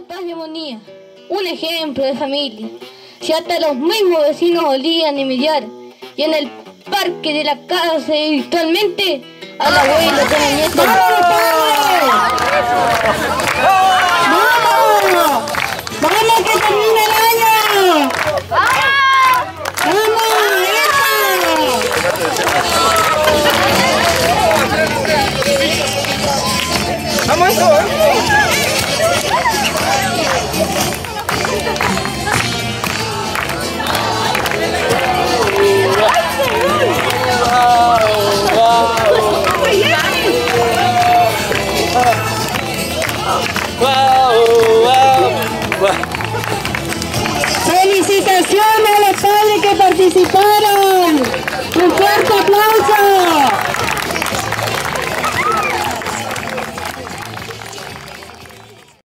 de paz y armonía, un ejemplo de familia. Si hasta los mismos vecinos olían envidiar, y en el parque de la casa virtualmente al abuelo con el nieto. ¡Vamos! ¡Vamos que termina el año! ¡Vamos! ¡Eso! ¡Vamos ¡Felicitaciones a los padres que participaron!